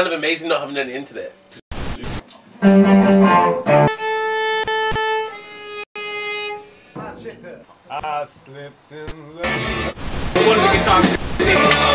Kind of amazing not having any internet. I slipped in love. One of the guitars.